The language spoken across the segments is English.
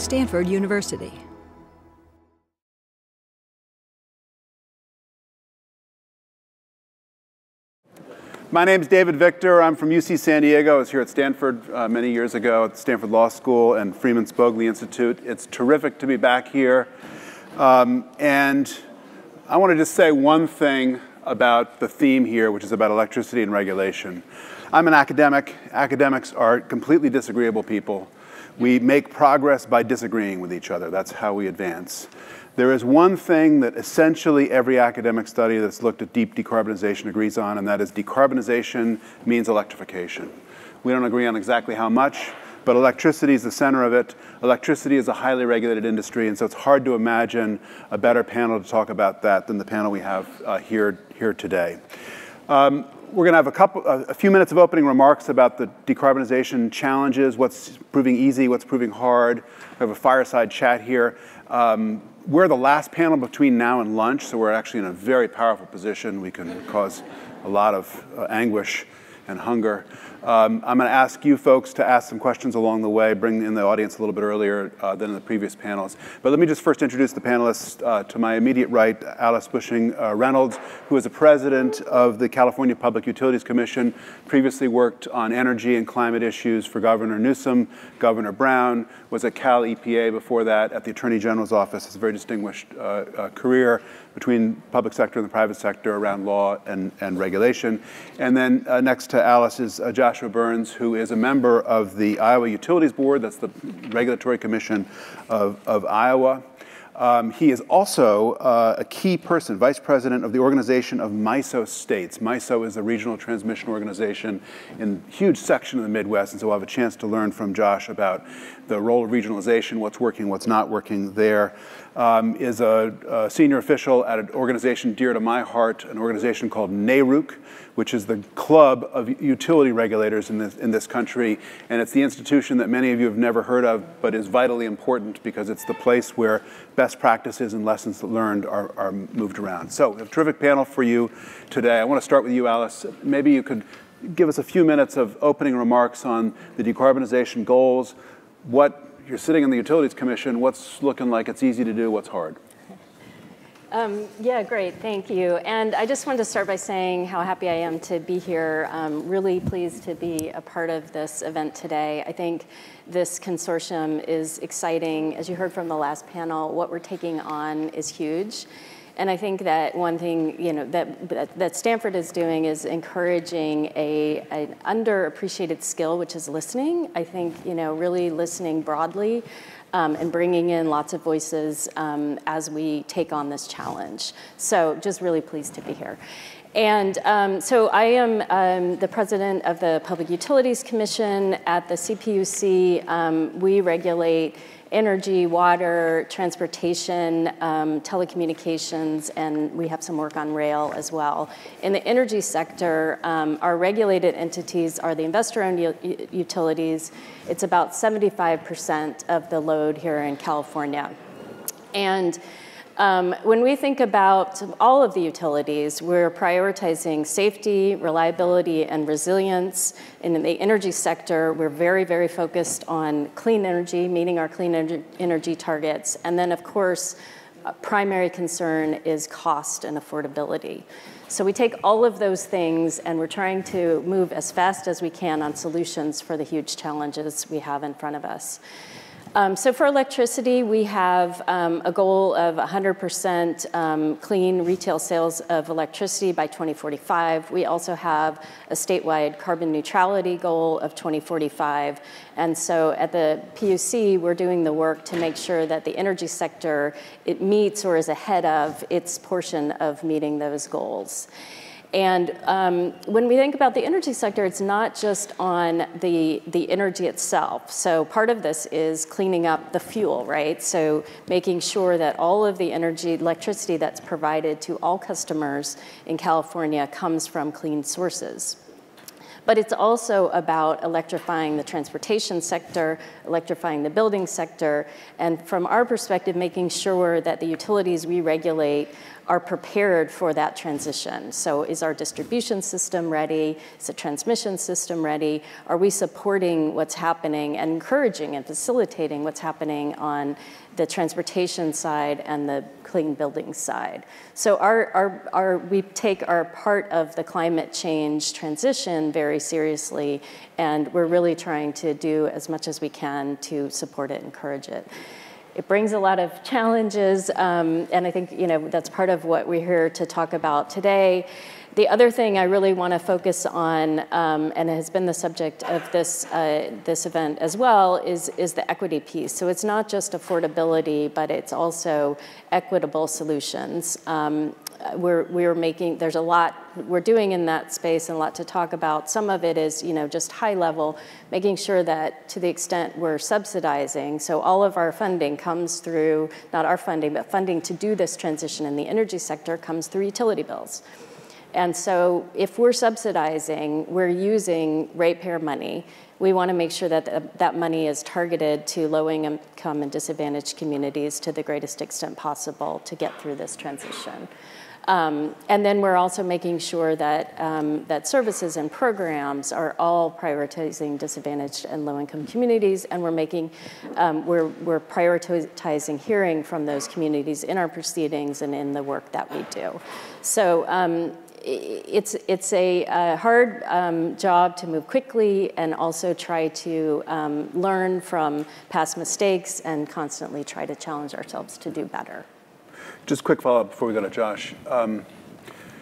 Stanford University. My name is David Victor. I'm from UC San Diego. I was here at Stanford uh, many years ago at Stanford Law School and Freeman Spogli Institute. It's terrific to be back here. Um, and I want to just say one thing about the theme here, which is about electricity and regulation. I'm an academic. Academics are completely disagreeable people. We make progress by disagreeing with each other. That's how we advance. There is one thing that essentially every academic study that's looked at deep decarbonization agrees on, and that is decarbonization means electrification. We don't agree on exactly how much, but electricity is the center of it. Electricity is a highly regulated industry, and so it's hard to imagine a better panel to talk about that than the panel we have uh, here, here today. Um, we're going to have a, couple, a few minutes of opening remarks about the decarbonization challenges, what's proving easy, what's proving hard. We have a fireside chat here. Um, we're the last panel between now and lunch, so we're actually in a very powerful position. We can cause a lot of uh, anguish and hunger. Um, I'm going to ask you folks to ask some questions along the way, bring in the audience a little bit earlier uh, than in the previous panels. But let me just first introduce the panelists. Uh, to my immediate right, Alice Busching uh, Reynolds, who is the president of the California Public Utilities Commission, previously worked on energy and climate issues for Governor Newsom, Governor Brown, was at Cal EPA before that at the Attorney General's office. It's a very distinguished uh, uh, career between public sector and the private sector around law and, and regulation. And then uh, next to Alice is uh, Joshua Byrnes, who is a member of the Iowa Utilities Board. That's the regulatory commission of, of Iowa. Um, he is also uh, a key person, vice president of the organization of MISO states. MISO is a regional transmission organization in a huge section of the Midwest, and so we'll have a chance to learn from Josh about the role of regionalization, what's working, what's not working there um, is a, a, senior official at an organization dear to my heart, an organization called NARUC, which is the club of utility regulators in this, in this country. And it's the institution that many of you have never heard of, but is vitally important because it's the place where best practices and lessons learned are, are moved around. So, a terrific panel for you today. I want to start with you, Alice. Maybe you could give us a few minutes of opening remarks on the decarbonization goals, what you're sitting in the Utilities Commission. What's looking like it's easy to do? What's hard? Um, yeah, great, thank you. And I just wanted to start by saying how happy I am to be here. Um, really pleased to be a part of this event today. I think this consortium is exciting. As you heard from the last panel, what we're taking on is huge. And I think that one thing you know that that Stanford is doing is encouraging a an underappreciated skill, which is listening. I think you know really listening broadly. Um, and bringing in lots of voices um, as we take on this challenge. So just really pleased to be here. And um, so I am um, the president of the Public Utilities Commission at the CPUC. Um, we regulate energy, water, transportation, um, telecommunications, and we have some work on rail as well. In the energy sector, um, our regulated entities are the investor-owned utilities. It's about 75% of the load here in California. And um, when we think about all of the utilities, we're prioritizing safety, reliability, and resilience. In the energy sector, we're very, very focused on clean energy, meeting our clean energy targets. And then, of course, primary concern is cost and affordability. So we take all of those things and we're trying to move as fast as we can on solutions for the huge challenges we have in front of us. Um, so for electricity, we have um, a goal of 100% um, clean retail sales of electricity by 2045. We also have a statewide carbon neutrality goal of 2045. And so at the PUC, we're doing the work to make sure that the energy sector, it meets or is ahead of its portion of meeting those goals. And um, when we think about the energy sector, it's not just on the, the energy itself. So part of this is cleaning up the fuel, right? So making sure that all of the energy, electricity that's provided to all customers in California comes from clean sources. But it's also about electrifying the transportation sector, electrifying the building sector, and from our perspective, making sure that the utilities we regulate are prepared for that transition. So is our distribution system ready? Is the transmission system ready? Are we supporting what's happening and encouraging and facilitating what's happening on the transportation side and the clean building side. So our, our, our, we take our part of the climate change transition very seriously, and we're really trying to do as much as we can to support it, encourage it. It brings a lot of challenges, um, and I think you know that's part of what we're here to talk about today. The other thing I really want to focus on, um, and has been the subject of this uh, this event as well, is is the equity piece. So it's not just affordability, but it's also equitable solutions. Um, we're, we're making, there's a lot we're doing in that space and a lot to talk about. Some of it is, you know, just high level, making sure that to the extent we're subsidizing, so all of our funding comes through, not our funding, but funding to do this transition in the energy sector comes through utility bills. And so if we're subsidizing, we're using ratepayer money. We want to make sure that that money is targeted to low income and disadvantaged communities to the greatest extent possible to get through this transition. Um, and then we're also making sure that, um, that services and programs are all prioritizing disadvantaged and low-income communities, and we're making, um, we're, we're prioritizing hearing from those communities in our proceedings and in the work that we do. So um, it's, it's a, a hard um, job to move quickly and also try to um, learn from past mistakes and constantly try to challenge ourselves to do better. Just quick follow-up before we go to Josh. Um,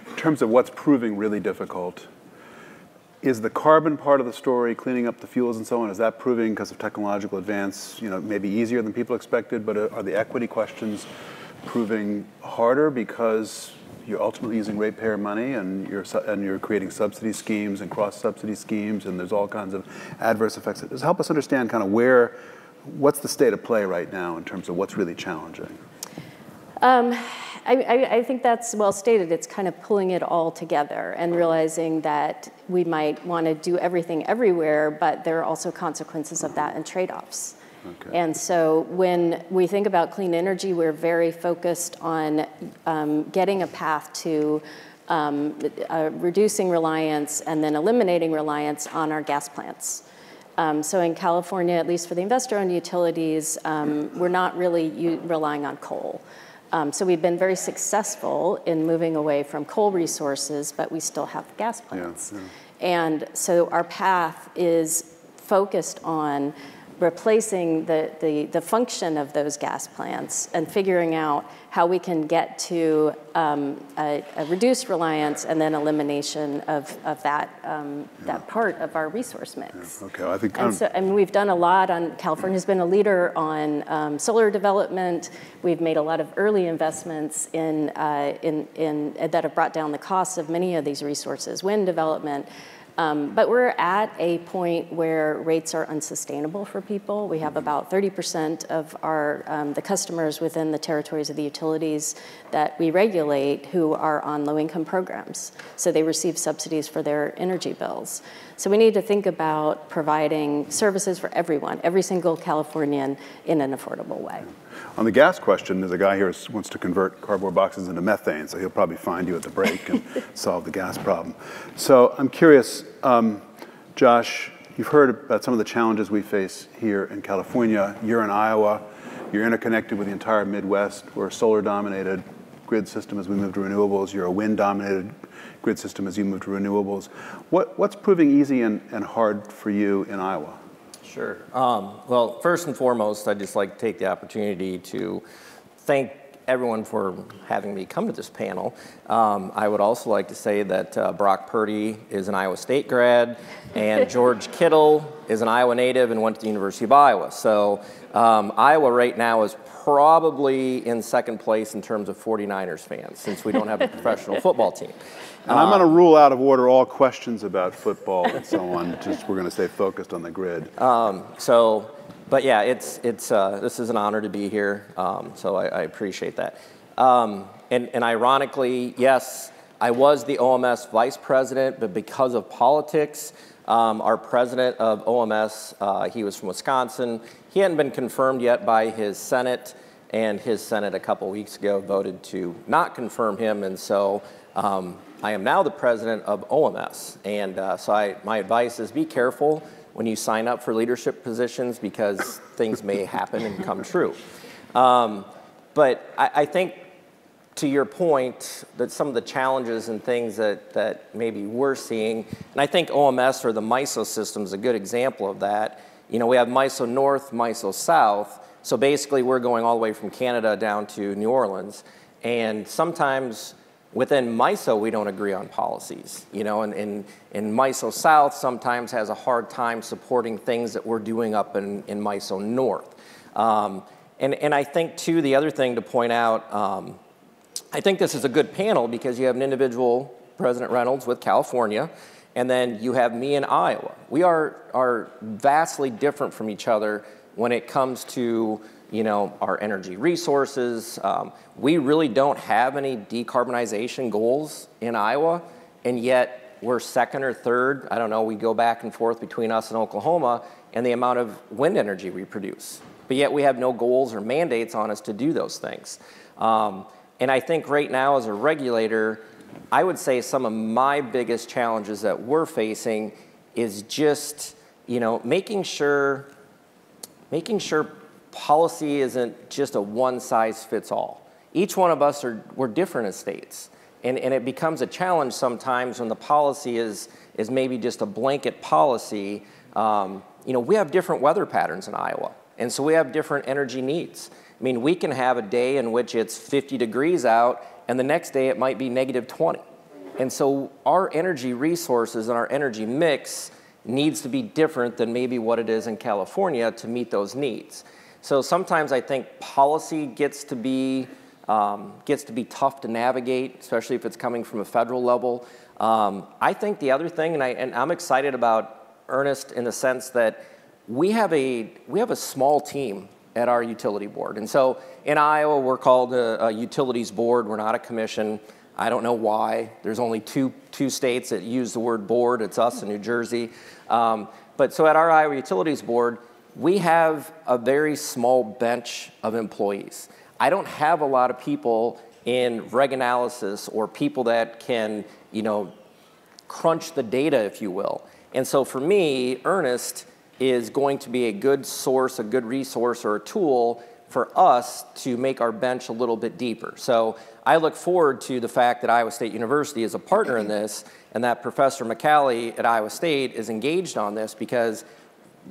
in terms of what's proving really difficult, is the carbon part of the story, cleaning up the fuels and so on, is that proving because of technological advance, you know, maybe easier than people expected, but are the equity questions proving harder because you're ultimately using ratepayer money and you're, and you're creating subsidy schemes and cross-subsidy schemes and there's all kinds of adverse effects. Just help us understand kind of where, what's the state of play right now in terms of what's really challenging? Um, I, I, I, think that's well stated. It's kind of pulling it all together and realizing that we might want to do everything everywhere, but there are also consequences of that and trade offs. Okay. And so when we think about clean energy, we're very focused on um, getting a path to um, uh, reducing reliance and then eliminating reliance on our gas plants. Um, so in California, at least for the investor-owned utilities, um, we're not really relying on coal. Um, so we've been very successful in moving away from coal resources, but we still have gas plants. Yeah, yeah. And so our path is focused on replacing the, the, the function of those gas plants and figuring out how we can get to um, a, a, reduced reliance and then elimination of, of that, um, yeah. that part of our resource mix. Yeah. Okay, I think. And so, I mean, we've done a lot on, California's been a leader on um, solar development. We've made a lot of early investments in, uh, in, in, that have brought down the costs of many of these resources, wind development. Um, but we're at a point where rates are unsustainable for people. We have about 30% of our um, the customers within the territories of the utilities that we regulate who are on low-income programs. So they receive subsidies for their energy bills. So we need to think about providing services for everyone, every single Californian, in an affordable way. On the gas question, there's a guy here who wants to convert cardboard boxes into methane, so he'll probably find you at the break and solve the gas problem. So I'm curious, um, Josh, you've heard about some of the challenges we face here in California. You're in Iowa. You're interconnected with the entire Midwest. We're a solar-dominated grid system as we move to renewables. You're a wind-dominated grid system as you move to renewables. What, what's proving easy and, and hard for you in Iowa? Sure. Um, well, first and foremost, I'd just like to take the opportunity to thank everyone for having me come to this panel. Um, I would also like to say that uh, Brock Purdy is an Iowa State grad, and George Kittle is an Iowa native and went to the University of Iowa. So um, Iowa right now is probably in second place in terms of 49ers fans, since we don't have a professional football team. And I'm going to rule out of order all questions about football and so on. Just we're going to stay focused on the grid. Um, so, but yeah, it's it's uh, this is an honor to be here. Um, so I, I, appreciate that. Um, and, and ironically, yes, I was the OMS vice president, but because of politics, Um, our president of OMS, uh, he was from Wisconsin. He hadn't been confirmed yet by his Senate, and his Senate a couple weeks ago voted to not confirm him, and so um, I am now the president of OMS. And uh, so I, my advice is be careful when you sign up for leadership positions because things may happen and come true. Um, but I, I think to your point, that some of the challenges and things that, that maybe we're seeing, and I think OMS or the MISO system is a good example of that. You know, we have MISO North, MISO South, so basically we're going all the way from Canada down to New Orleans, and sometimes within MISO we don't agree on policies. You know, and, and, and MISO South sometimes has a hard time supporting things that we're doing up in, in MISO North. Um, and, and I think too, the other thing to point out, um, I think this is a good panel because you have an individual, President Reynolds, with California, and then you have me in Iowa. We are, are vastly different from each other when it comes to you know, our energy resources. Um, we really don't have any decarbonization goals in Iowa, and yet we're second or third. I don't know, we go back and forth between us and Oklahoma and the amount of wind energy we produce. But yet we have no goals or mandates on us to do those things. Um, and I think right now, as a regulator, I would say some of my biggest challenges that we're facing is just, you know, making sure, making sure policy isn't just a one size fits all. Each one of us are, we're different as states. And, and it becomes a challenge sometimes when the policy is, is maybe just a blanket policy. Um, you know, we have different weather patterns in Iowa, and so we have different energy needs. I mean, we can have a day in which it's 50 degrees out, and the next day it might be negative 20. And so our energy resources and our energy mix needs to be different than maybe what it is in California to meet those needs. So sometimes I think policy gets to be um, gets to be tough to navigate, especially if it's coming from a federal level. Um, I think the other thing, and, I, and I'm excited about EARNEST in the sense that we have a we have a small team at our utility board. And so in Iowa, we're called a, a, utilities board. We're not a commission. I don't know why. There's only two, two states that use the word board. It's us in New Jersey. Um, but so at our Iowa Utilities Board, we have a very small bench of employees. I don't have a lot of people in reg analysis or people that can, you know, crunch the data, if you will. And so for me, EARNEST is going to be a good source, a good resource, or a tool for us to make our bench a little bit deeper. So I look forward to the fact that Iowa State University is a partner in this and that Professor McCalley at Iowa State is engaged on this because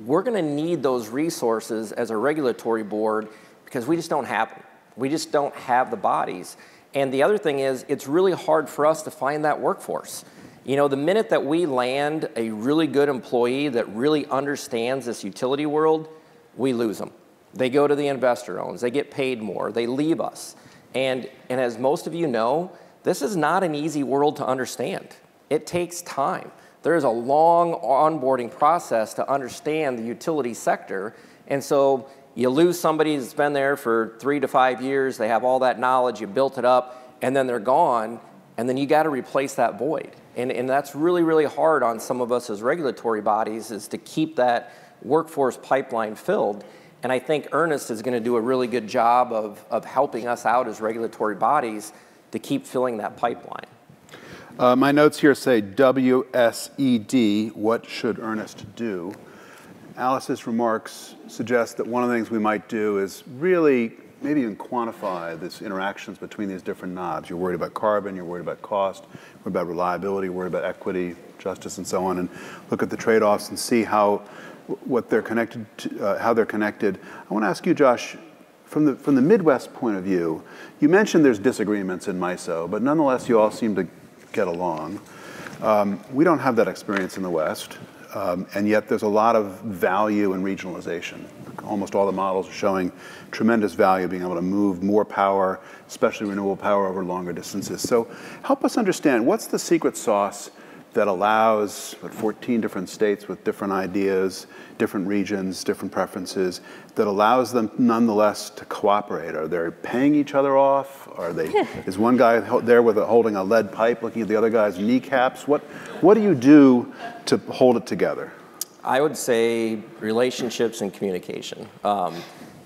we're going to need those resources as a regulatory board because we just don't have them. We just don't have the bodies. And the other thing is, it's really hard for us to find that workforce. You know, the minute that we land a really good employee that really understands this utility world, we lose them. They go to the investor owns, they get paid more, they leave us. And, and as most of you know, this is not an easy world to understand. It takes time. There is a long onboarding process to understand the utility sector. And so you lose somebody that's been there for three to five years, they have all that knowledge, you built it up, and then they're gone, and then you got to replace that void. And, and that's really, really hard on some of us as regulatory bodies is to keep that workforce pipeline filled. And I think EARNEST is going to do a really good job of, of helping us out as regulatory bodies to keep filling that pipeline. Uh, my notes here say WSED, what should EARNEST do? Alice's remarks suggest that one of the things we might do is really maybe even quantify these interactions between these different knobs. You're worried about carbon, you're worried about cost, you're worried about reliability, worried about equity, justice, and so on, and look at the trade-offs and see how what they're connected to, uh, how they're connected. I want to ask you, Josh, from the from the Midwest point of view, you mentioned there's disagreements in MISO, but nonetheless, you all seem to get along. Um, we don't have that experience in the West. Um, and yet there's a lot of value in regionalization. Almost all the models are showing tremendous value being able to move more power, especially renewable power over longer distances. So help us understand, what's the secret sauce that allows what, 14 different states with different ideas, different regions, different preferences, that allows them nonetheless to cooperate? Are they paying each other off? Are they? is one guy there with a, holding a lead pipe, looking at the other guy's kneecaps? What What do you do to hold it together? I would say relationships and communication. Um,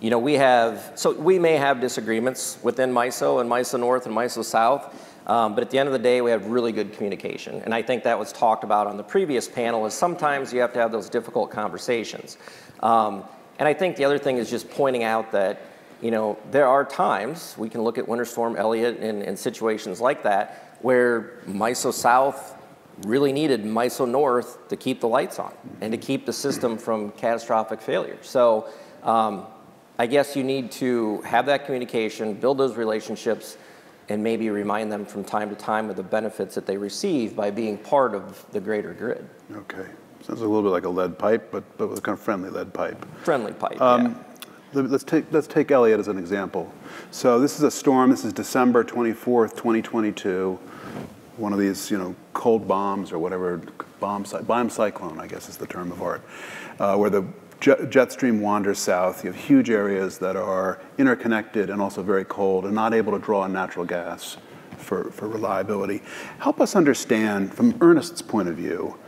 you know, we have, so we may have disagreements within MISO and MISO North and MISO South, um, but at the end of the day, we have really good communication. And I think that was talked about on the previous panel is sometimes you have to have those difficult conversations. Um, and I think the other thing is just pointing out that, you know, there are times, we can look at Winter Storm Elliott and, and situations like that, where MISO South really needed MISO North to keep the lights on and to keep the system from catastrophic failure. So um, I guess you need to have that communication, build those relationships, and maybe remind them from time to time of the benefits that they receive by being part of the greater grid. Okay. Sounds a little bit like a lead pipe, but, but with a kind of friendly lead pipe. Friendly pipe, um, yeah. Let's take, let's take Elliott as an example. So this is a storm. This is December 24th, 2022. One of these, you know, cold bombs or whatever, bomb, bomb cyclone, I guess is the term of art, uh, where the jet stream wanders south. You have huge areas that are interconnected and also very cold and not able to draw on natural gas for, for reliability. Help us understand, from EARNEST's point of view,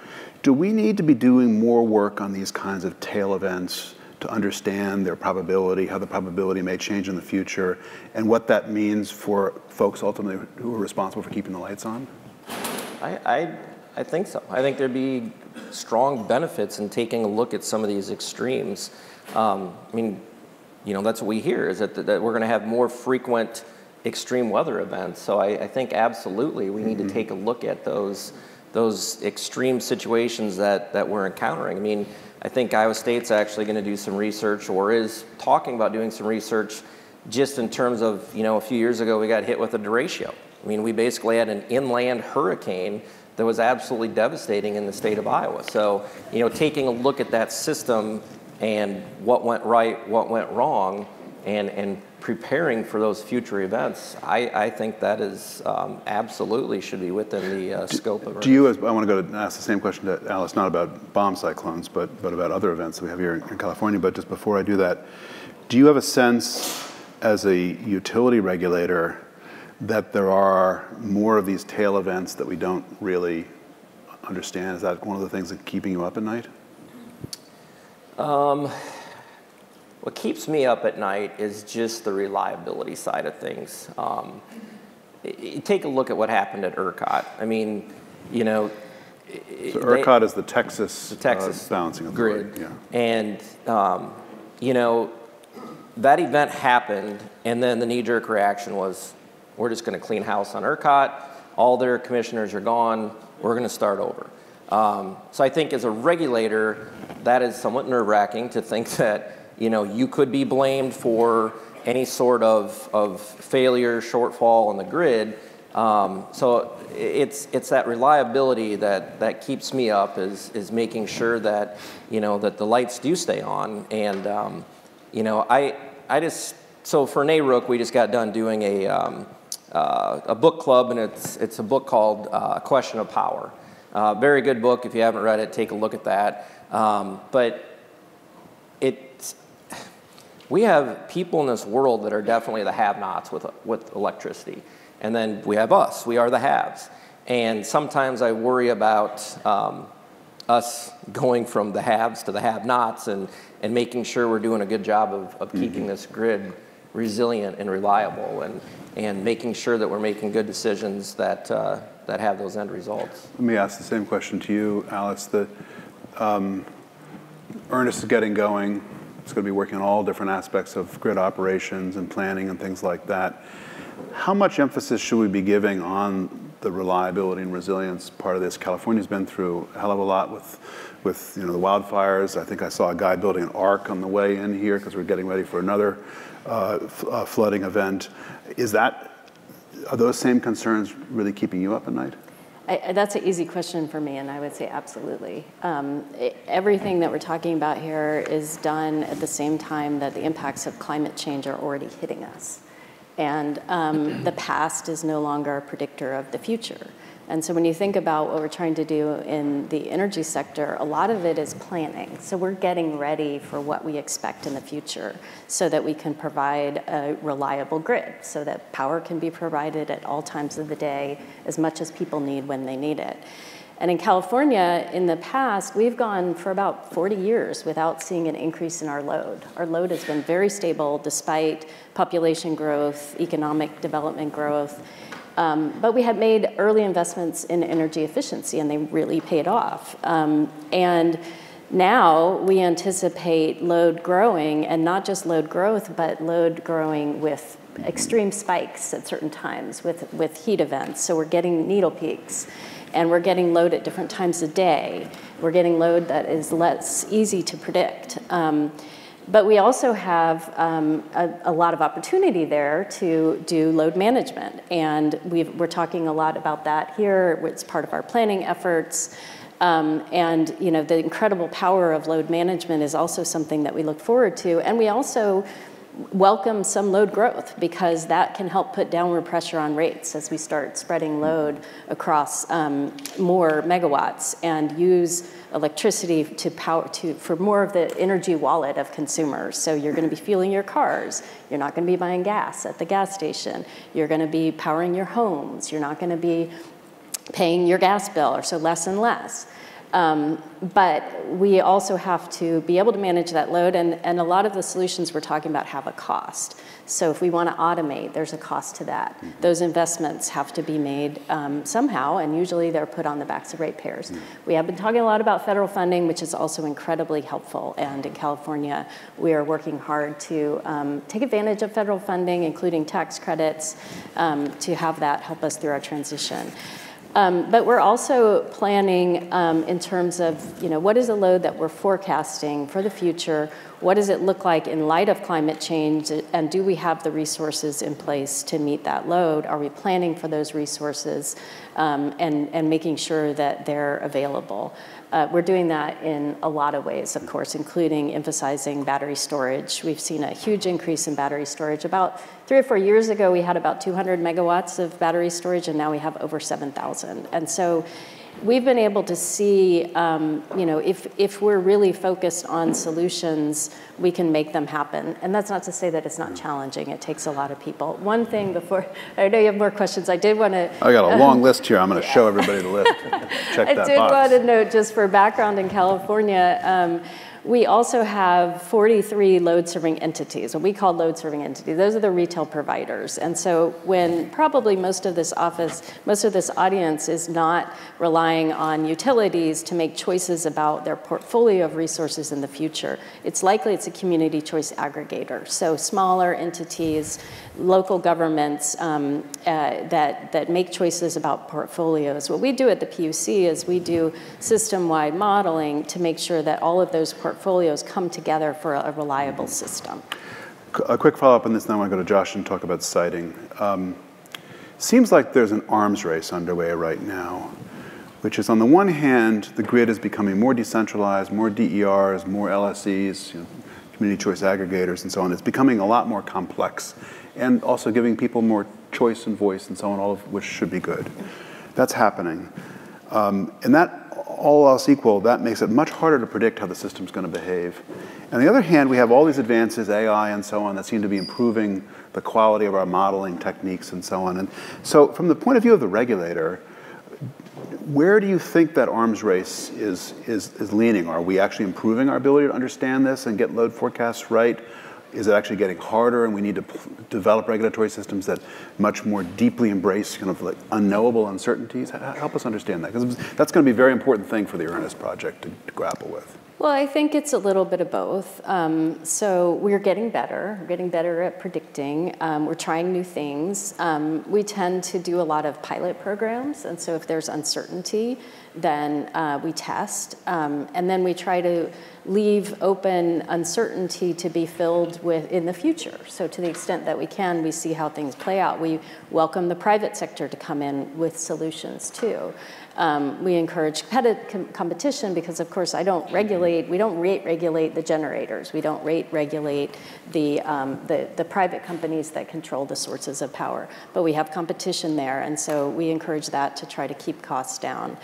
do we need to be doing more work on these kinds of tail events to understand their probability, how the probability may change in the future, and what that means for folks ultimately who are responsible for keeping the lights on? I, I, I think so. I think there'd be strong benefits in taking a look at some of these extremes. Um, I mean, you know, that's what we hear is that, that we're going to have more frequent extreme weather events. So I, I think absolutely we need mm-hmm. to take a look at those those extreme situations that, that we're encountering. I mean, I think Iowa State's actually going to do some research or is talking about doing some research just in terms of, you know, a few years ago we got hit with a derecho. I mean, we basically had an inland hurricane that was absolutely devastating in the state of Iowa. So, you know, taking a look at that system and what went right, what went wrong, and, and preparing for those future events, I, I think that is um, absolutely should be within the uh, scope of. Do you, as, I want to go to ask the same question to Alice, not about bomb cyclones, but, but about other events that we have here in, in California. But just before I do that, do you have a sense as a utility regulator that there are more of these tail events that we don't really understand? Is that one of the things that's keeping you up at night? Um, what keeps me up at night is just the reliability side of things. Um, take a look at what happened at ERCOT. I mean, you know, so ERCOT is the Texas, the Texas uh, balancing grid, yeah. and um, you know that event happened, and then the knee-jerk reaction was, we're just going to clean house on ERCOT. All their commissioners are gone. We're going to start over. Um, so I think as a regulator, that is somewhat nerve-wracking to think that you know you could be blamed for any sort of, of failure, shortfall on the grid. Um, so it's it's that reliability that that keeps me up is is making sure that you know that the lights do stay on and um, you know I I just so for NARUC we just got done doing a um, uh, a book club, and it's, it's a book called uh, Question of Power. Uh, very good book. If you haven't read it, take a look at that. Um, but it's, we have people in this world that are definitely the have nots with, with electricity. And then we have us, we are the haves. And sometimes I worry about um, us going from the haves to the have nots and, and making sure we're doing a good job of, of keeping mm-hmm. this grid resilient and reliable. And, and making sure that we're making good decisions that, uh, that have those end results. Let me ask the same question to you, Alice. The, um, EARNEST is getting going. It's going to be working on all different aspects of grid operations and planning and things like that. How much emphasis should we be giving on the reliability and resilience part of this? California's been through a hell of a lot with, with you know, the wildfires. I think I saw a guy building an ark on the way in here because we're getting ready for another flooding event. Is that, are those same concerns really keeping you up at night? I, that's an easy question for me, and I would say absolutely. Um, it, everything that we're talking about here is done at the same time that the impacts of climate change are already hitting us. And um, the past is no longer a predictor of the future. And so when you think about what we're trying to do in the energy sector, a lot of it is planning. So we're getting ready for what we expect in the future so that we can provide a reliable grid, so that power can be provided at all times of the day as much as people need when they need it. And in California, in the past, we've gone for about 40 years without seeing an increase in our load. Our load has been very stable despite population growth, economic development growth. Um, but we had made early investments in energy efficiency, and they really paid off. Um, and now we anticipate load growing, and not just load growth, but load growing with extreme spikes at certain times with, with heat events. So we're getting needle peaks, and we're getting load at different times of day. We're getting load that is less easy to predict. Um, but we also have um, a, a, lot of opportunity there to do load management. And we are talking a lot about that here. It's part of our planning efforts. Um, and you know, the incredible power of load management is also something that we look forward to. And we also welcome some load growth because that can help put downward pressure on rates as we start spreading load across um, more megawatts and use electricity to power to for more of the energy wallet of consumers. So you're going to be fueling your cars. You're not going to be buying gas at the gas station. You're going to be powering your homes. You're not going to be paying your gas bill or so less and less. Um, but we also have to be able to manage that load, and, and a lot of the solutions we're talking about have a cost. So if we want to automate, there's a cost to that. Mm-hmm. Those investments have to be made um, somehow, and usually they're put on the backs of ratepayers. Mm-hmm. We have been talking a lot about federal funding, which is also incredibly helpful. And in California, we are working hard to um, take advantage of federal funding, including tax credits, um, to have that help us through our transition. Um, but we're also planning um, in terms of, you know, what is the load that we're forecasting for the future? What does it look like in light of climate change? And do we have the resources in place to meet that load? Are we planning for those resources um, and, and making sure that they're available? Uh, we're doing that in a lot of ways, of course, including emphasizing battery storage. We've seen a huge increase in battery storage. About three or four years ago, we had about 200 megawatts of battery storage, and now we have over 7,000. And so we've been able to see, um, you know, if, if we're really focused on solutions, we can make them happen. And that's not to say that it's not challenging. It takes a lot of people. One thing before, I know you have more questions. I did want to. I got a long list here. I'm going to show everybody the list. Check I that did box. want to note, just for background in California, um, we also have 43 load serving entities, what we call load serving entities. Those are the retail providers. And so when probably most of this office, most of this audience is not relying on utilities to make choices about their portfolio of resources in the future, it's likely it's a community choice aggregator. So smaller entities, local governments um, uh, that, that make choices about portfolios. What we do at the PUC is we do system-wide modeling to make sure that all of those portfolios portfolios come together for a reliable system. A quick follow-up on this, then I want to go to Josh and talk about siting. Um, seems like there's an arms race underway right now, which is on the one hand, the grid is becoming more decentralized, more DERs, more LSEs, you know, community choice aggregators, and so on. It's becoming a lot more complex, and also giving people more choice and voice and so on, all of which should be good. That's happening. Um, and that all else equal, that makes it much harder to predict how the system's going to behave. On the other hand, we have all these advances, AI and so on, that seem to be improving the quality of our modeling techniques and so on. And so from the point of view of the regulator, where do you think that arms race is, is, is leaning? Are we actually improving our ability to understand this and get load forecasts right? Is it actually getting harder and we need to develop regulatory systems that much more deeply embrace kind of like unknowable uncertainties? Help us understand that, because that's going to be a very important thing for the EARNEST project to, to grapple with. Well, I think it's a little bit of both. Um, so we're getting better. We're getting better at predicting. Um, we're trying new things. Um, we tend to do a lot of pilot programs, and so if there's uncertainty, then uh, we test. Um, and then we try to leave open uncertainty to be filled with in the future. So to the extent that we can, we see how things play out. We welcome the private sector to come in with solutions too. Um, we encourage competitive competition because, of course, I don't regulate, we don't rate regulate the generators. We don't rate regulate the, um, the, the, private companies that control the sources of power. But we have competition there, and so we encourage that to try to keep costs down.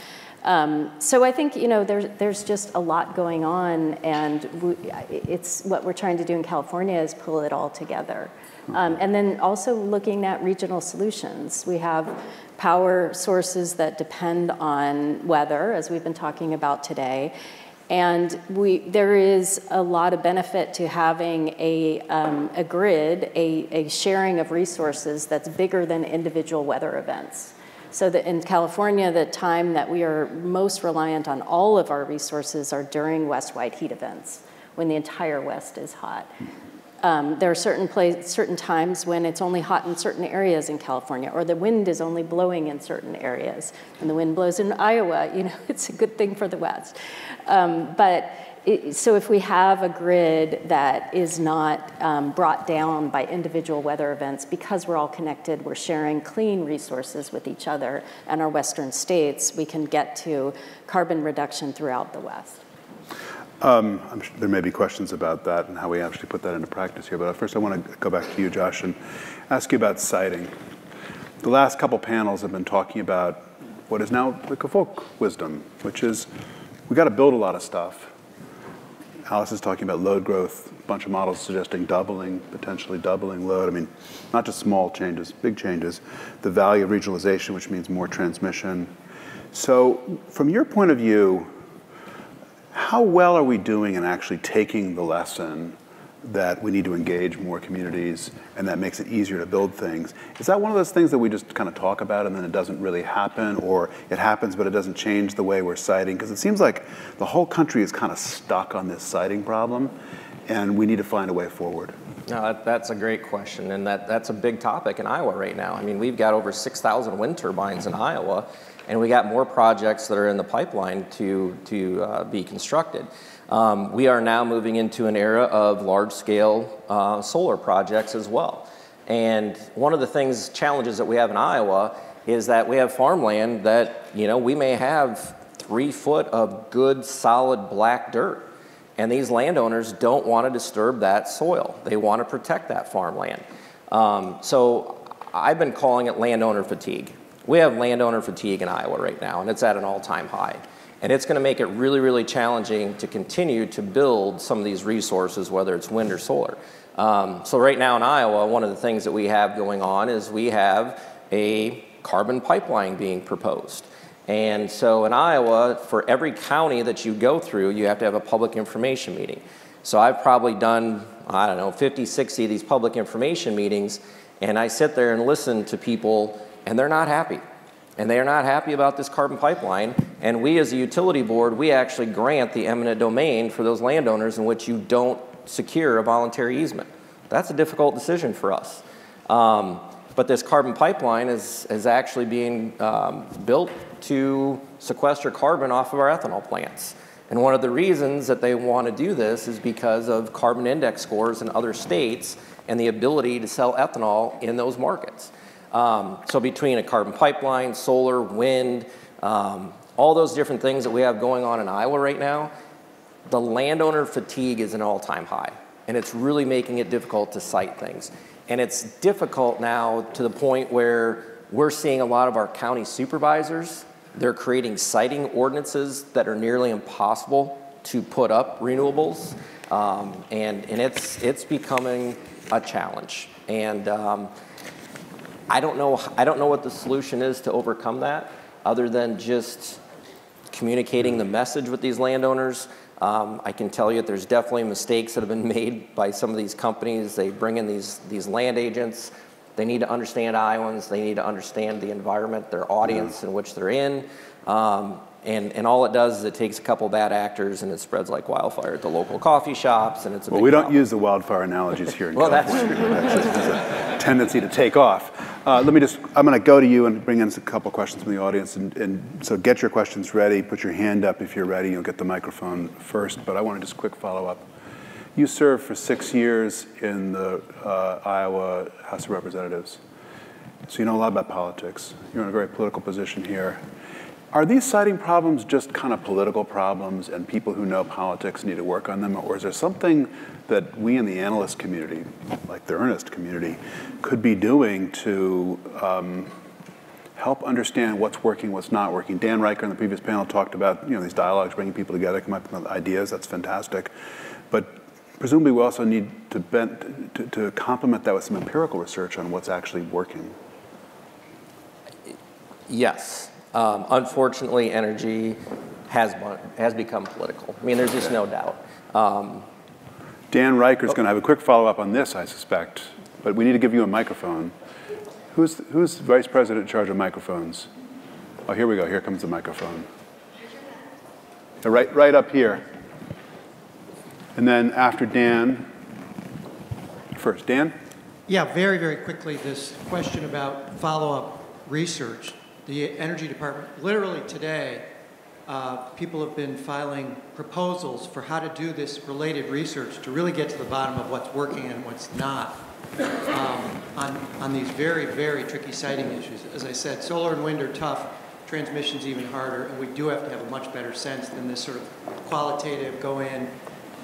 Um, so I think you know there's there's just a lot going on, and we, it's what we're trying to do in California is pull it all together, um, and then also looking at regional solutions. We have power sources that depend on weather, as we've been talking about today. And we, there is a lot of benefit to having a, um, a grid, a, a sharing of resources that's bigger than individual weather events. So that in California, the time that we are most reliant on all of our resources are during west-wide heat events, when the entire West is hot. Um, there are certain, place, certain times when it's only hot in certain areas in California, or the wind is only blowing in certain areas. When the wind blows in Iowa, you know, it's a good thing for the West. Um, but so if we have a grid that is not um, brought down by individual weather events, because we're all connected, we're sharing clean resources with each other and our Western states, we can get to carbon reduction throughout the West. Um, sure there may be questions about that and how we actually put that into practice here. But first, I want to go back to you, Josh, and ask you about siting. The last couple panels have been talking about what is now the folk wisdom, which is we got to build a lot of stuff. Alice is talking about load growth, a bunch of models suggesting doubling, potentially doubling load. I mean, not just small changes, big changes. The value of regionalization, which means more transmission. So, from your point of view, how well are we doing in actually taking the lesson that we need to engage more communities and that makes it easier to build things? Is that one of those things that we just kind of talk about and then it doesn't really happen, or it happens but it doesn't change the way we're siting? Because it seems like the whole country is kind of stuck on this siting problem and we need to find a way forward. No, that's a great question, and that, that's a big topic in Iowa right now. I mean, we've got over 6,000 wind turbines in Iowa, and we got more projects that are in the pipeline to, to uh, be constructed. Um, we are now moving into an era of large-scale uh, solar projects as well. And one of the things, challenges that we have in Iowa is that we have farmland that, you know, we may have three foot of good, solid black dirt. And these landowners don't want to disturb that soil. They want to protect that farmland. Um, so I've been calling it landowner fatigue. We have landowner fatigue in Iowa right now, and it's at an all-time high. And it's going to make it really, really challenging to continue to build some of these resources, whether it's wind or solar. Um, so right now in Iowa, one of the things that we have going on is we have a carbon pipeline being proposed. And so in Iowa, for every county that you go through, you have to have a public information meeting. So I've probably done, I don't know, 50, 60 of these public information meetings, and I sit there and listen to people and they're not happy. And they are not happy about this carbon pipeline. And we, as a utility board, we actually grant the eminent domain for those landowners in which you don't secure a voluntary easement. That's a difficult decision for us. Um, but this carbon pipeline is, is actually being um, built to sequester carbon off of our ethanol plants. And one of the reasons that they want to do this is because of carbon index scores in other states and the ability to sell ethanol in those markets. Um, so between a carbon pipeline, solar, wind, um, all those different things that we have going on in Iowa right now, the landowner fatigue is an all-time high. And it's really making it difficult to site things. And it's difficult now to the point where we're seeing a lot of our county supervisors, they're creating siting ordinances that are nearly impossible to put up renewables. Um, and and it's, it's becoming a challenge. And um, I don't know, I don't know what the solution is to overcome that other than just communicating the message with these landowners. Um, I can tell you there's definitely mistakes that have been made by some of these companies. They bring in these, these land agents. They need to understand Iowans. They need to understand the environment, their audience in which they're in. Um, and, and all it does is it takes a couple bad actors and it spreads like wildfire at the local coffee shops and it's a well we don't problem. use the wildfire analogies here in well, California. That's, that's a tendency to take off. Uh, let me just, I'm going to go to you and bring in a couple questions from the audience. And, and, so get your questions ready. Put your hand up if you're ready. You'll get the microphone first. But I want to just quick follow up. You served for six years in the uh, Iowa House of Representatives. So you know a lot about politics. You're in a very political position here. Are these siting problems just kind of political problems and people who know politics need to work on them? Or is there something that we in the analyst community, like the EARNEST community, could be doing to um, help understand what's working, what's not working? Dan Reicher in the previous panel talked about you know, these dialogues, bringing people together, come up with ideas. That's fantastic. But presumably we also need to, bend, to, to complement that with some empirical research on what's actually working. Yes. Um, unfortunately, energy has, has become political. I mean, there's just no doubt. Um, Dan Reicher's going to have a quick follow-up on this, I suspect, but we need to give you a microphone. Who's, who's vice president in charge of microphones? Oh, here we go. Here comes the microphone. Right, right up here. And then after Dan, first, Dan? Yeah, very, very quickly, this question about follow-up research the Energy Department, literally today, uh, people have been filing proposals for how to do this related research to really get to the bottom of what's working and what's not um, on, on these very, very tricky siting issues. As I said, solar and wind are tough, transmission's even harder, and we do have to have a much better sense than this sort of qualitative, go in,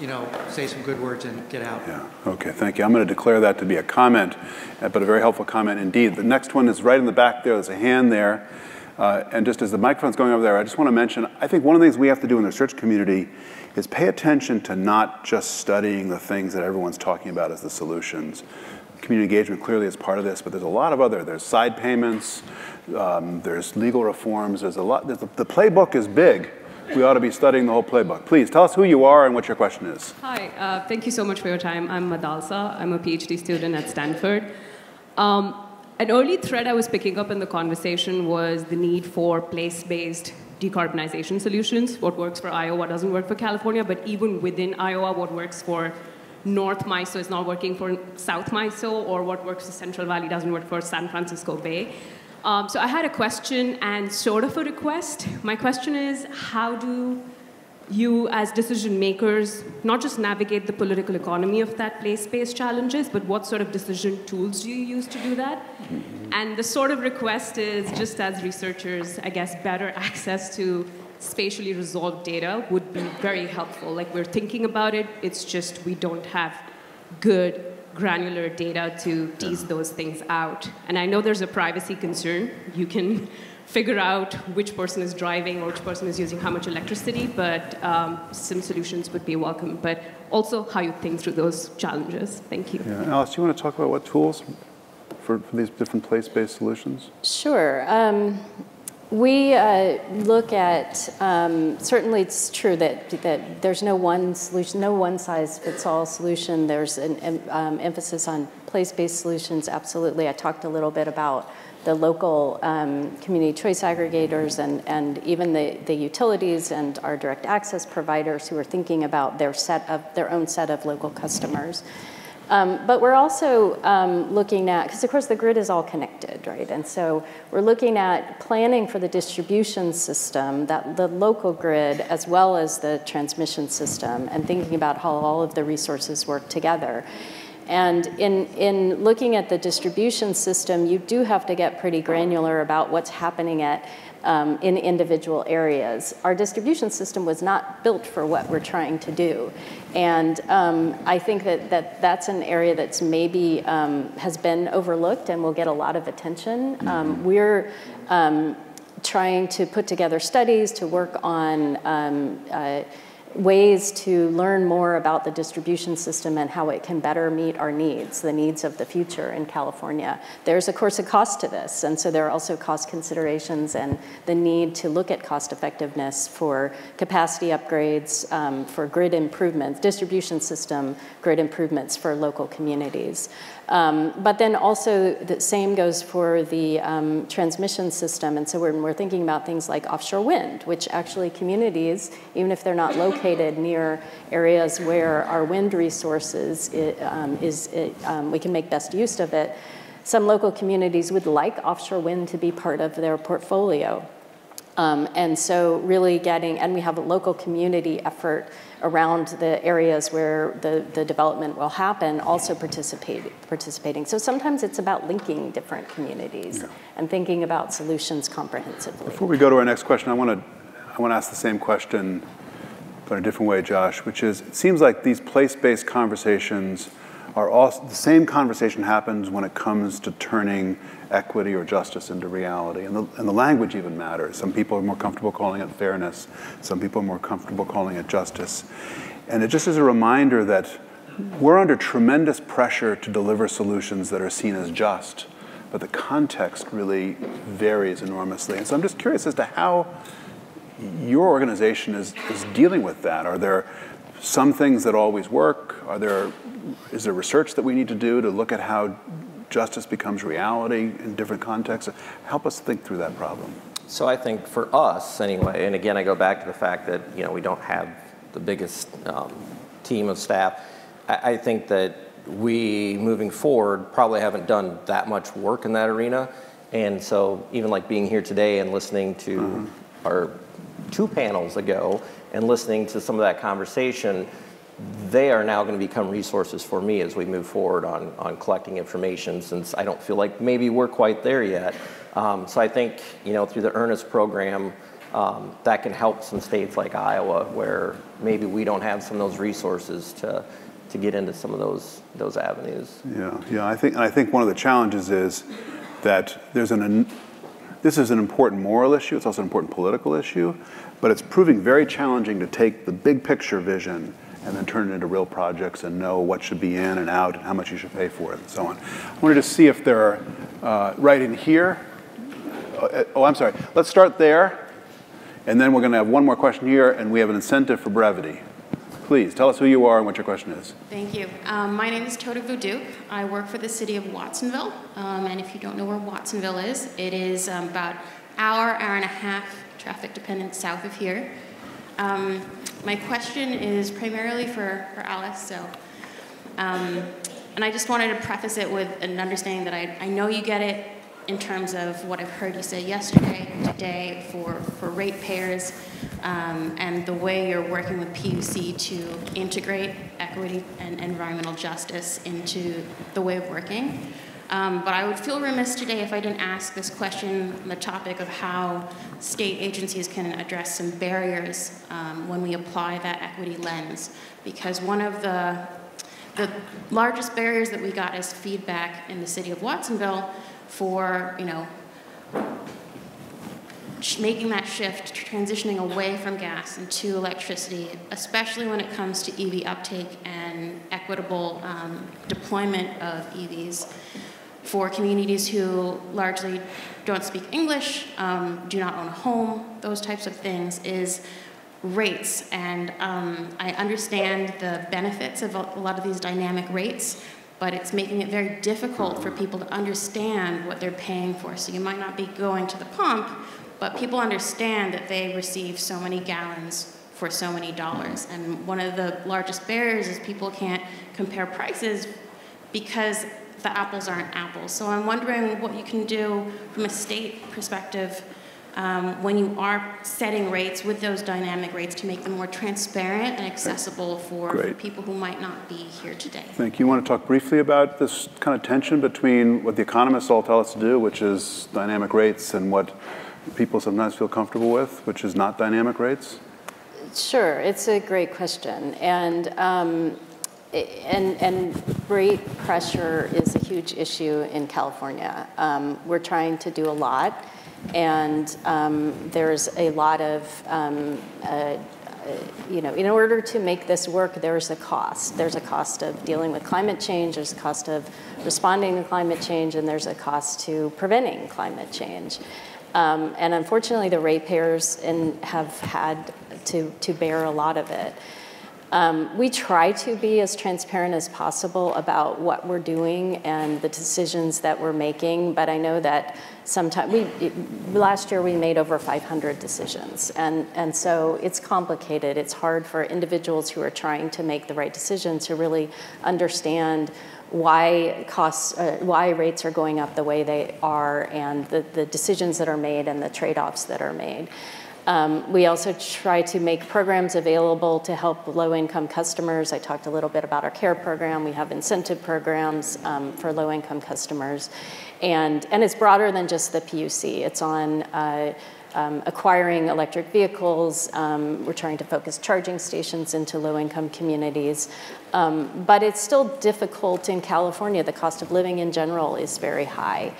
you know, say some good words and get out. Yeah, okay, thank you. I'm going to declare that to be a comment, uh, but a very helpful comment indeed. The next one is right in the back there. There's a hand there. Uh, and just as the microphone's going over there, I just want to mention, I think one of the things we have to do in the research community is pay attention to not just studying the things that everyone's talking about as the solutions. Community engagement clearly is part of this, but there's a lot of other, there's side payments, um, there's legal reforms, there's a lot, there's a, the playbook is big. We ought to be studying the whole playbook. Please, tell us who you are and what your question is. Hi, uh, thank you so much for your time. I'm Madalsa. I'm a PhD student at Stanford. Um, an early thread I was picking up in the conversation was the need for place-based decarbonization solutions. What works for Iowa doesn't work for California, but even within Iowa, what works for North MISO is not working for South MISO, or what works for Central Valley doesn't work for San Francisco Bay. Um, so I had a question and sort of a request. My question is, how do you as decision makers not just navigate the political economy of that place-based challenges, but what sort of decision tools do you use to do that? And the sort of request is just as researchers, I guess better access to spatially resolved data would be very helpful. Like we're thinking about it, it's just we don't have good granular data to tease those things out. And I know there's a privacy concern. You can figure out which person is driving or which person is using how much electricity, but um, some solutions would be welcome. But also how you think through those challenges. Thank you. Yeah. Alice, do you want to talk about what tools for, for these different place-based solutions? Sure. Um, we uh, look at, um, certainly it's true that, that there's no one solution, no one size fits all solution. There's an um, emphasis on place-based solutions, absolutely. I talked a little bit about the local um, community choice aggregators and, and even the, the utilities and our direct access providers who are thinking about their set of their own set of local customers. Um, but we're also um, looking at, because of course the grid is all connected, right? And so we're looking at planning for the distribution system, that the local grid as well as the transmission system, and thinking about how all of the resources work together. And in, in looking at the distribution system, you do have to get pretty granular about what's happening at, um, in individual areas. Our distribution system was not built for what we're trying to do. And um, I think that, that that's an area that's maybe um, has been overlooked and will get a lot of attention. Um, we're um, trying to put together studies to work on um, uh, ways to learn more about the distribution system and how it can better meet our needs, the needs of the future in California. There's, of course, a cost to this, and so there are also cost considerations and the need to look at cost effectiveness for capacity upgrades, um, for grid improvements, distribution system grid improvements for local communities. Um, but then also the same goes for the um, transmission system. And so when we're thinking about things like offshore wind, which actually communities, even if they're not located near areas where our wind resources it, um, is, it, um, we can make best use of it, some local communities would like offshore wind to be part of their portfolio. Um, and so really getting, and we have a local community effort around the areas where the, the development will happen also participate, participating. So sometimes it's about linking different communities yeah. and thinking about solutions comprehensively. Before we go to our next question, I want to I want to ask the same question but in a different way, Josh, which is it seems like these place-based conversations are all the same conversation happens when it comes to turning equity or justice into reality. And the, and the language even matters. Some people are more comfortable calling it fairness, some people are more comfortable calling it justice. And it just is a reminder that we're under tremendous pressure to deliver solutions that are seen as just, but the context really varies enormously. And so I'm just curious as to how your organization is, is dealing with that. Are there some things that always work? Are there, is there research that we need to do to look at how justice becomes reality in different contexts? Help us think through that problem. So I think for us, anyway, and again, I go back to the fact that you know we don't have the biggest um, team of staff. I, I think that we, moving forward, probably haven't done that much work in that arena. And so even like being here today and listening to mm-hmm. our two panels ago and listening to some of that conversation, they are now going to become resources for me as we move forward on, on collecting information since I don't feel like maybe we're quite there yet. Um, so I think, you know, through the EARNEST program, um, that can help some states like Iowa where maybe we don't have some of those resources to, to get into some of those, those avenues. Yeah, yeah, I think, I think one of the challenges is that there's an, this is an important moral issue, it's also an important political issue, but it's proving very challenging to take the big picture vision and then turn it into real projects and know what should be in and out and how much you should pay for it and so on. I wanted to see if there are, uh, right in here, oh, oh, I'm sorry, let's start there, and then we're going to have one more question here, and we have an incentive for brevity. Please, tell us who you are and what your question is. Thank you. Um, my name is Tota Vudu. I work for the city of Watsonville, um, and if you don't know where Watsonville is, it is um, about hour, hour and a half traffic dependent south of here. Um, my question is primarily for, for Alice, so, um, and I just wanted to preface it with an understanding that I, I know you get it in terms of what I've heard you say yesterday, today, for, for ratepayers, um, and the way you're working with PUC to integrate equity and environmental justice into the way of working. Um, but I would feel remiss today if I didn't ask this question on the topic of how state agencies can address some barriers um, when we apply that equity lens. Because one of the, the largest barriers that we got as feedback in the city of Watsonville for, you know, making that shift, transitioning away from gas into electricity, especially when it comes to EV uptake and equitable um, deployment of EVs, for communities who largely don't speak English, um, do not own a home, those types of things, is rates. And um, I understand the benefits of a lot of these dynamic rates, but it's making it very difficult for people to understand what they're paying for. So you might not be going to the pump, but people understand that they receive so many gallons for so many dollars. And one of the largest barriers is people can't compare prices because the apples aren't apples. So I'm wondering what you can do from a state perspective um, when you are setting rates with those dynamic rates to make them more transparent and accessible for, for, people who might not be here today. Thank you. You want to talk briefly about this kind of tension between what the economists all tell us to do, which is dynamic rates, and what people sometimes feel comfortable with, which is not dynamic rates? Sure, it's a great question. And um, and, and rate pressure is a huge issue in California. Um, we're trying to do a lot, and um, there's a lot of, um, uh, you know, in order to make this work, there's a cost. There's a cost of dealing with climate change, there's a cost of responding to climate change, and there's a cost to preventing climate change. Um, and unfortunately, the ratepayers in, have had to, to bear a lot of it. Um, we try to be as transparent as possible about what we're doing and the decisions that we're making, but I know that sometimes we last year we made over 500 decisions, and and so it's complicated. It's hard for individuals who are trying to make the right decision to really understand why costs, uh, why rates are going up the way they are, and the, the decisions that are made and the trade-offs that are made. Um, we also try to make programs available to help low-income customers. I talked a little bit about our CARE program. We have incentive programs um, for low-income customers. And, and it's broader than just the PUC. It's on uh, um, acquiring electric vehicles. Um, we're trying to focus charging stations into low-income communities. Um, but it's still difficult in California. The cost of living in general is very high.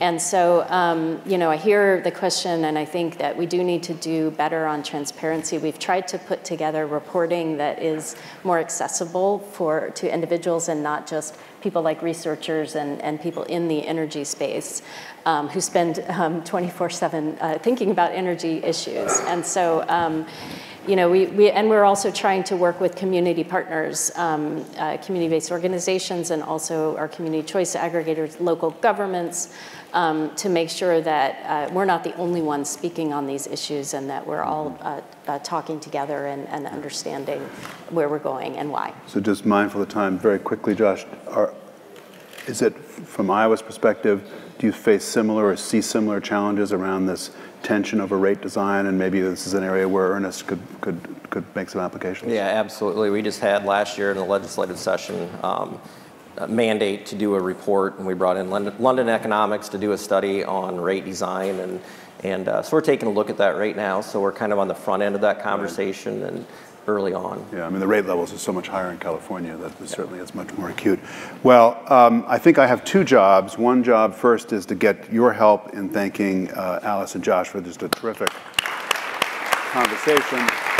And so, um, you know, I hear the question, and I think that we do need to do better on transparency. We've tried to put together reporting that is more accessible for to individuals and not just people like researchers and, and people in the energy space um, who spend 24/7 um, uh, thinking about energy issues. And so. You know, we, we, and we're also trying to work with community partners, um, uh, community-based organizations, and also our community choice aggregators, local governments, um, to make sure that uh, we're not the only ones speaking on these issues and that we're all uh, uh, talking together and, and, understanding where we're going and why. So just mindful of the time, very quickly, Josh, are, is it, from Iowa's perspective, do you face similar or see similar challenges around this tension over rate design, and maybe this is an area where EARNEST could, could, could make some applications? Yeah, absolutely. We just had last year in the legislative session um, mandate to do a report, and we brought in London, London, Economics to do a study on rate design, and and uh, so we're taking a look at that right now. So we're kind of on the front end of that conversation and early on. Yeah, I mean the rate levels are so much higher in California that yeah. certainly it's much more acute. Well, um, I think I have two jobs. One job first is to get your help in thanking uh, Alice and Josh for just a terrific conversation.